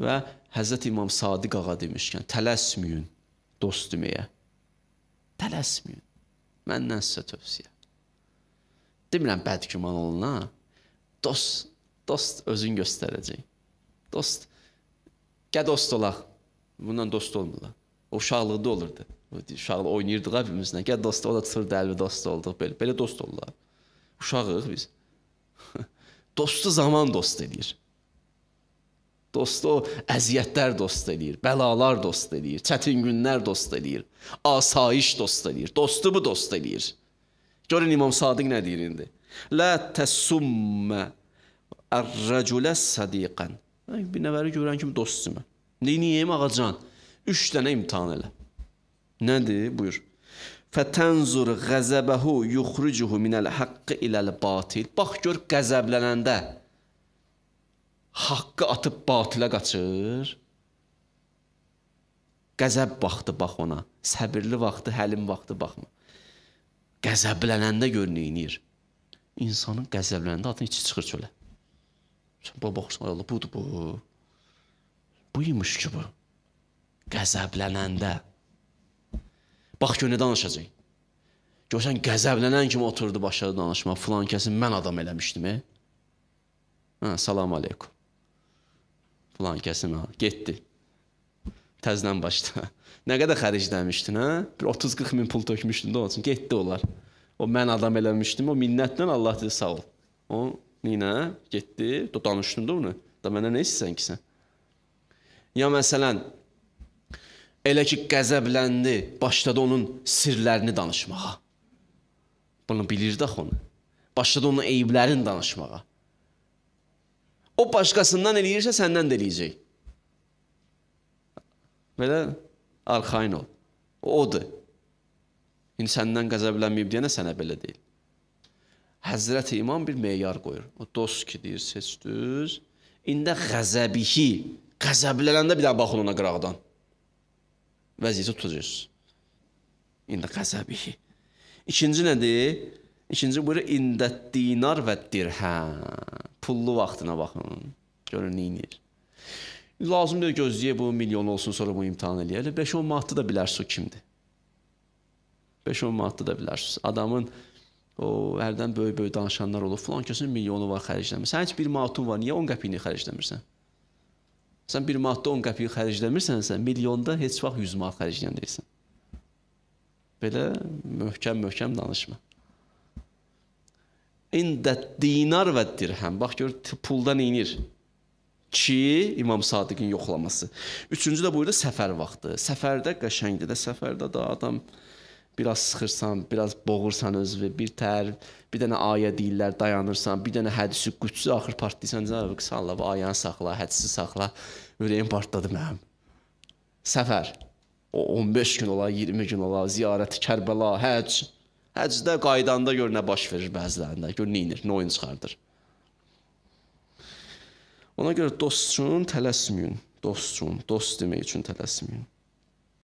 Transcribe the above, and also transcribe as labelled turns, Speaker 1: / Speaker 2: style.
Speaker 1: Və Həzrət İmam Sadiq ağa demişkən, tələsməyin dost deməyə. Tələsməyin. Məndən sizə tövsiyə. Demirəm bədgüman olun ha. Dost, dost özün göstərəcək. Dost, gəl dost olaq. Bundan dost olmurlar. O uşaqlıqda olurdu. Uşaqlı oynayırdıq hepimizlə. Gəl dost ola çıxırdı, əlbi dost olduq. Belə, belə dost olurlar. Uşağıq biz. Dostu zaman dost edir. Dostu o əziyyətlər dost eləyir, bəlalar dost eləyir, çətin günlər dost eləyir, asayiş dost eləyir, dostu bu dost eləyir. Görün İmam Sadiq nə deyir indi? La təsummə ər-rəculə sadiqan. Bir nəfəri görən kimi dostum. Neyniyəm ağacan? Üç dənə imtahan elə. Nədir? Buyur. Fətənzur qəzəbəhu yuxricuhu minəl haqqı iləl batil. Bax gör qəzəblənəndə haqqı atıb batilə qaçır. Qəzəb vaxtı bax ona. Səbirli vaxtı, həlim vaxtı baxma. Qəzəblənəndə gör neynir. İnsanın qəzəblənəndə adın içi çıxır çölə. Sən bu baxırsan, Allah budur bu. Buymuş ki bu. Qəzəblənəndə. Bax gör nə danışacaq. Görsən qəzəblənən kimi oturdu başladı danışma. Filan kəsin mən adam eləmişdim. E? Hə, salam aleykum. Filan kəsim ha, getdi. Təzdən başda. Nə qədər xərcləmişdin, hə? Bir 30-40 min pul tökmüşdün də üçün. Getdi onlar. O mən adam eləmişdim, o minnətlə Allah dedi sağ ol. O ninə getdi, da danışdın da onu. Da mənə nə istəsən ki sən? Ya məsələn, elə ki qəzəbləndi, başladı onun sirlərini danışmağa. Bunu bilirdi axı onu. Başladı onun eyiblərini danışmağa. O başqasından eləyirsə, səndən də eləyəcək. Belə arxain ol. O odur. İndi səndən qəzəblənməyib deyənə sənə belə deyil. Həzrəti İmam bir meyar qoyur. O dost ki deyir, ses düz. İndə qəzəbihi, qəzəblənəndə bir daha baxın ona qıraqdan. Vəziyyəti tutacaqsınız. İndə qəzəbihi. İkinci nədir? İkinci buyurur, ində dinar və dirhəm. Pullu vaxtına baxın. Görün neynir. Lazım deyil gözləyə bu milyon olsun, sonra bu imtahan eləyə. Elə 5-10 manatı da bilərsiniz o kimdir. 5-10 manatı da bilərsiniz. Adamın o hərdən böyük-böyük danışanlar olur. Falan kəsin milyonu var xərcləmir. Sən heç 1 manatın var, niyə 10 qəpiyini xərcləmirsən? Sən 1 manatda 10 qəpiyi xərcləmirsənsə, milyonda heç vaxt 100 manat xərcləyən deyilsən. Belə möhkəm-möhkəm danışma. İndə dinar və dirhəm. Bax gör pulda neynir? Ki, İmam Sadiqin yoxlaması. Üçüncü də buyurdu səfər vaxtı. Səfərdə qəşəngdir də, səfərdə də adam biraz sıxırsan, biraz boğursan özünü, bir tər, bir dənə ayə deyirlər, dayanırsan, bir dənə hədisi qüdsü axır partlayırsan, cənab qısallah, ayəni saxla, hədisi saxla. Ürəyim partladı mənim. Səfər. O 15 gün ola, 20 gün ola, ziyarəti Kərbəla, həcc. Həcdə qaydanda gör nə baş verir bəzilərində. Gör nə edir, nə oyun çıxardır. Ona görə dost üçün tələsməyin. Dost üçün, dost demək üçün tələsməyin.